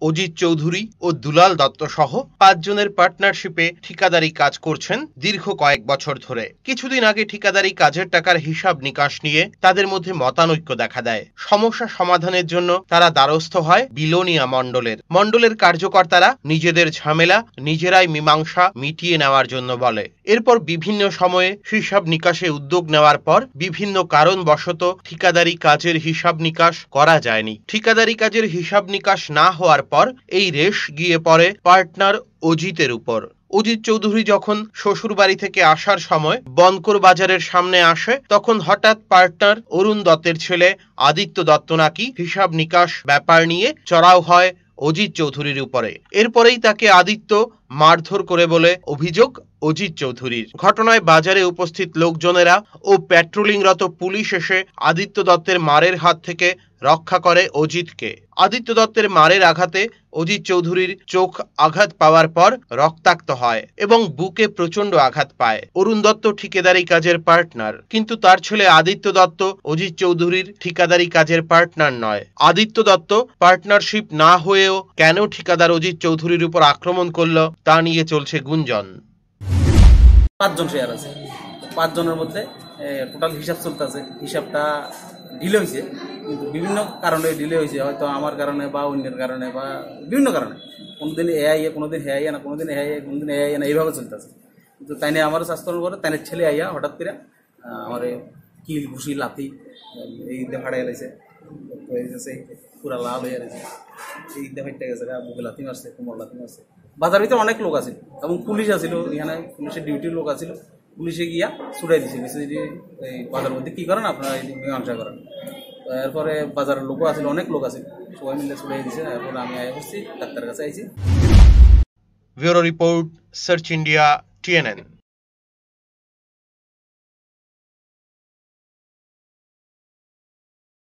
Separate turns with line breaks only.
অজিত চৌধুরী ও দুলাল দত্ত সহ পাঁচজনের পার্টনারশিপে ঠিকাদারি কাজ করছেন দীর্ঘ কয়েক বছর ধরে। কিছুদিন আগে ঠিকাদারি কাজের টাকার হিসাব নিকাশ নিয়ে তাদের মধ্যে মতানৈক্য দেখা দেয়। সমস্যা সমাধানের জন্য তারা দ্বারস্থ হয় বিলোনিয়া মণ্ডলের। মণ্ডলের কার্যকর্তারা নিজেদের ঝামেলা, নিজেরাই মীমাংসা মিটিয়ে নেওয়ার জন্য বলে। এরপর বিভিন্ন সময়ে হিসাব নিকাশে উদ্যোগ নেওয়ার পর বিভিন্ন কারণবশত ঠিকাদারি কাজের হিসাব নিকাশ করা যায়নি। ঠিকাদারি কাজের হিসাব নিকাশ না হওয়ার পর এই রেশ গিয়ে পড়ে পার্টনার অজিতের উপর। অজিত চৌধুরী যখন শ্বশুর বাড়ি থেকে আসার সময় বনকর বাজারের সামনে আসে, তখন হঠাৎ পার্টনার অরুণ দত্তের ছেলে আদিত্য দত্ত নাকি হিসাব নিকাশ ব্যাপার নিয়ে চড়াও হয় অজিত চৌধুরীর উপরে। এরপরেই তাকে আদিত্য মারধর করে বলে অভিযোগ অজিত চৌধুরীর। ঘটনায় বাজারে উপস্থিত লোকজনেরা ও প্যাট্রোলিংরত পুলিশ এসে আদিত্য দত্তের মারের হাত থেকে রক্ষা করে অজিতকে। আদিত্য দত্তের মারের আঘাতে অজিত চৌধুরীর চোখ আঘাত পাওয়ার পর রক্তাক্ত হয় এবং বুকে প্রচণ্ড আঘাত পায়। অরুণ দত্ত ঠিকাদারি কাজের পার্টনার। কিন্তু তার ছেলে আদিত্য দত্ত অজিত চৌধুরীর ঠিকাদারি কাজের পার্টনার নয়। আদিত্য দত্ত পার্টনারশিপ না হয়েও কেন ঠিকাদার অজিত চৌধুরীর উপর আক্রমণ করল তা নিয়ে চলছে গুঞ্জন।
পাঁচজন শেয়ার আছে। পাঁচজনের মধ্যে টোটাল হিসাব চলতেছে। হিসাবটা ডিলে হয়েছে কিন্তু বিভিন্ন কারণে ডিলে হয়েছে। হয়তো আমার কারণে বা অন্যের কারণে বা বিভিন্ন কারণে। কোনোদিন এ আইয়ে কোনোদিন হে আইয়া না, কোনোদিন এ আইয়ে কোনোদিন এ আইয়া না, এইভাবে চলতেছে। কিন্তু তাই নিয়ে আমার স্বাস্থ্য করে তাই ছেলে আইয়া হঠাৎ করে আমার কিল, ঘুষি, লাথি, এই দিয়ে ফাড়াই গেছে হয়ে গেছে পুরা লাল হয়ে গেছে এই দিয়ে ফাইটে গেছে বুকে লাথি মারছে, কোমর লাথি মারছে। বাজার ভিতরে অনেক লোক আছে এবং পুলিশ আছিল, এখানে পুলিশের ডিউটির লোক আছিল। পুলিশে গিয়া ছুটাই দিছে। এই বাজারের মধ্যে কী করেন আপনারা? এই মীমাংসা করেন। এরপরে বাজারের লোকও আসলে, অনেক লোক আছে সবাই মিলে চলে দিছে, এরপরে আমি আয় করছি ডাক্তারের কাছে আইছি।
Bureau report, search India, TNN.